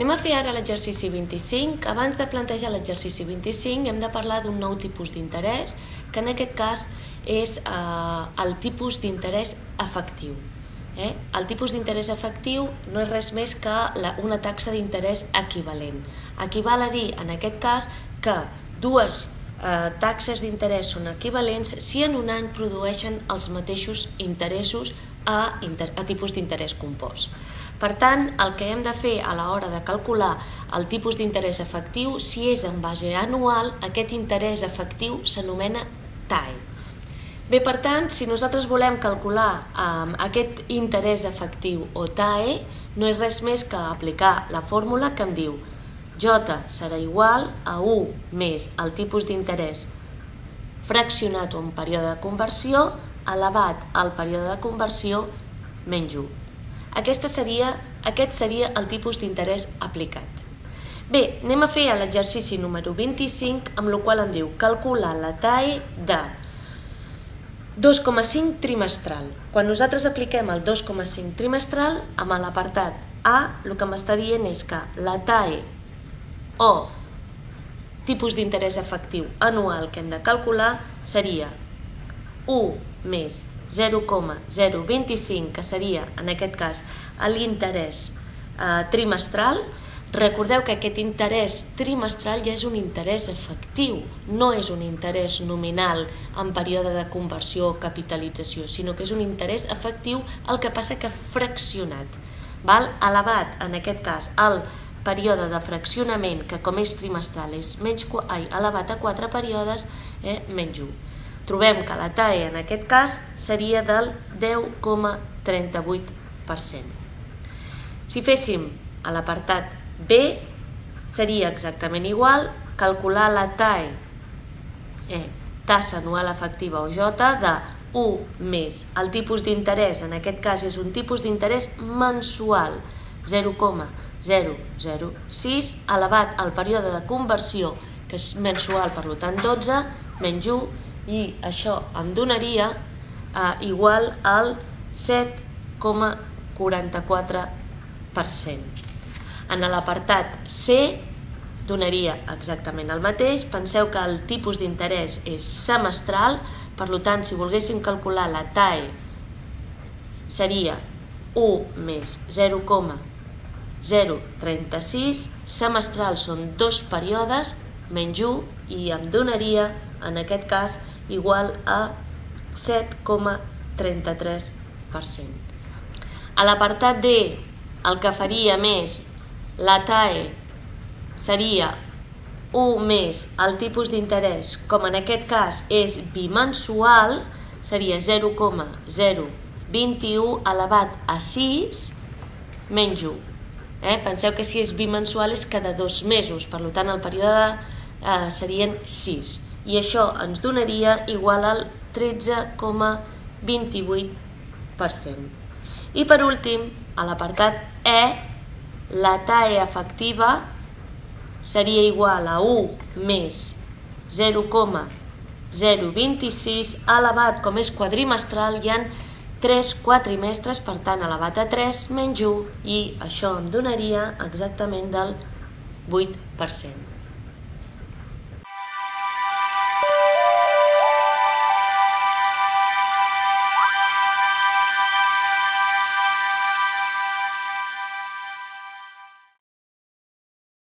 Anem a fer ara l'exercici 25. Abans de plantejar l'exercici 25 hem de parlar d'un nou tipus d'interès, que en aquest cas és eh, el tipus d'interès efectiu. Eh? El tipus d'interès efectiu no és res més que la, una taxa d'interès equivalent. Equival a dir, en aquest cas, que dues eh, taxes d'interès són equivalents si en un any produeixen els mateixos interessos a, inter a tipus d'interès compost. Per tant, el que hem de fer a l'hora de calcular el tipus d'interès efectiu, si és en base anual, aquest interès efectiu s'anomena TAE. Bé, per tant, si nosaltres volem calcular eh, aquest interès efectiu o TAE, no és res més que aplicar la fórmula que em diu J serà igual a 1 més el tipus d'interès fraccionat o en període de conversió elevat al període de conversió menys 1. Aquesta seria, aquest seria el tipus d'interès aplicat. Bé, anem a fer l'exercici número 25, amb el qual em diu calcular la TAE de 2,5 trimestral. Quan nosaltres apliquem el 2,5 trimestral, amb l'apartat A, el que m'està dient és que la TAE o tipus d'interès efectiu anual que hem de calcular seria 1 més 0,025, que seria, en aquest cas, l'interès eh, trimestral, recordeu que aquest interès trimestral ja és un interès efectiu, no és un interès nominal en període de conversió o capitalització, sinó que és un interès efectiu, el que passa que fraccionat. Val? Elevat, en aquest cas, el període de fraccionament, que com és trimestral és menys, ai, elevat a 4 períodes, eh, menys 1 trobem que la TAE en aquest cas seria del 10,38%. Si féssim a l'apartat B, seria exactament igual calcular la TAE, eh, tassa anual efectiva o J, de 1 més el tipus d'interès, en aquest cas és un tipus d'interès mensual, 0,006, elevat al període de conversió, que és mensual, per tant 12, menys 1, i això em donaria eh, igual al 7,44%. En l'apartat C donaria exactament el mateix. Penseu que el tipus d'interès és semestral, per tant, si volguéssim calcular la TAE, seria 1 més 0,036, semestral són dos períodes, menys 1, i em donaria, en aquest cas, igual a 7,33%. A l'apartat D, el que faria més la TAE seria 1 més el tipus d'interès, com en aquest cas és bimensual, seria 0,021 elevat a 6 menys 1. Eh? Penseu que si és bimensual és cada dos mesos, per tant el període eh, serien 6 i això ens donaria igual al 13,28%. I per últim, a l'apartat E, la TAE efectiva seria igual a 1 més 0,026 elevat, com és quadrimestral, hi han 3 quadrimestres, per tant, elevat a 3 menys 1, i això em donaria exactament del 8%.